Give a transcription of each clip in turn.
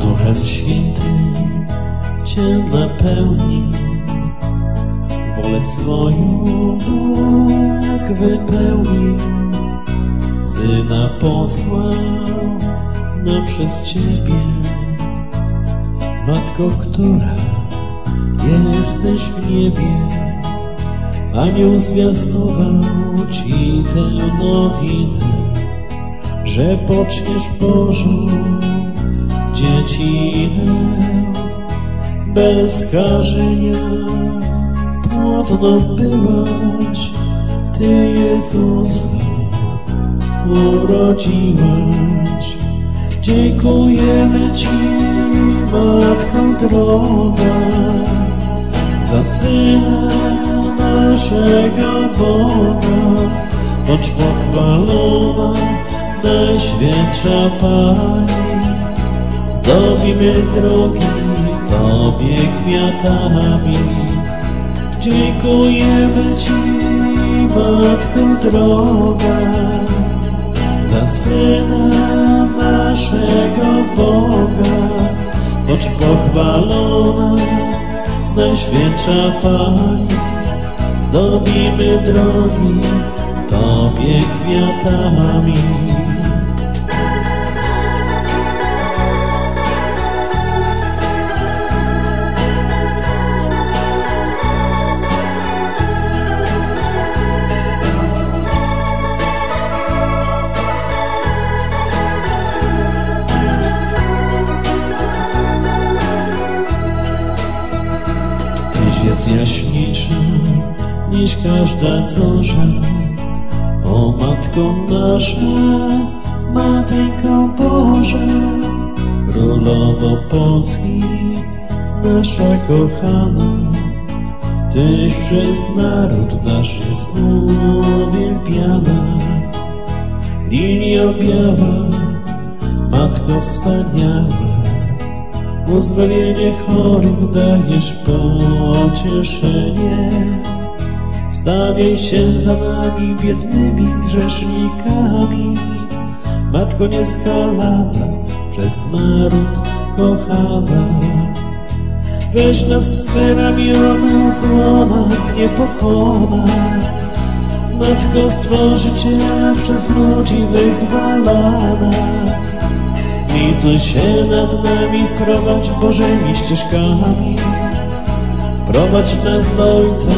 Duchem Świętym Cię napełni, wolę swoją Bóg wypełni. Syna posłał nam przez Ciebie, Matko, która jesteś w niebie. Anioł zwiastował Ci tę nowinę, że poczniesz Bożą dziecinę bez karzenia płodną byłaś, Ty Jezusa urodziłaś. Dziękujemy Ci, Matko droga, za Syna naszego Boga, bądź pochwalona, Najświętsza Pani. Zdobimy drogi Tobie kwiatami. Dziękujemy Ci, Matko droga, za Syna naszego Boga. Bądź pochwalona, Najświętsza Pani. Zdobimy drogi Tobie kwiatami. Jest jaśniejsza niż każda zorza. O Matko nasza, Mateńko Boża, Królowo Polski, nasza kochana. Tyś przez naród nasz jest uwielbiana. Linia objawa, Matko wspaniała, Uzdrowienie chorych dajesz pocieszenie. Wstawiaj się za nami, biednymi grzesznikami. Matko nieskalana, przez naród kochana. Weź nas w swe ramiona, zło nas nie pokona. Matko Stworzyciela, przez ludzi wychwalana. Zlituj się nad nami, prowadź Bożymi ścieżkami. Prowadź nas do Ojca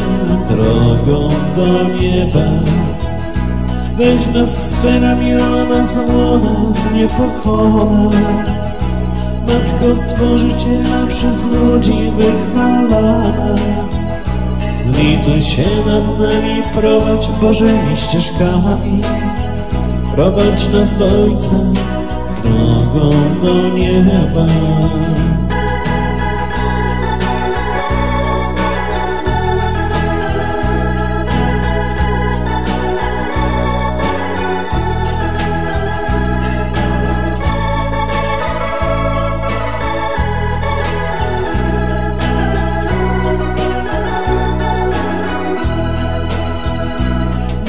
drogą do nieba. Weź nas w swe ramiona, zło nas nie pokona. Matko Stworzyciela, przez ludzi wychwalana. Zlituj się nad nami, prowadź Bożymi ścieżkami. Prowadź nas do Ojca drogą do nieba.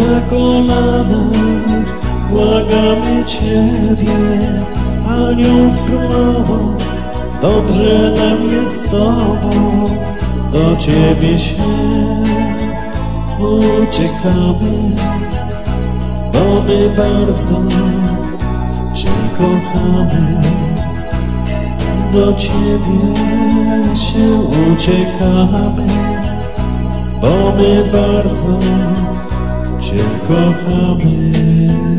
Na kolanach błagamy Ciebie, Aniołów królowo, dobrze nam jest z Tobą, do Ciebie się uciekamy, bo my bardzo Cię kochamy. Do Ciebie się uciekamy, bo my bardzo Cię kochamy.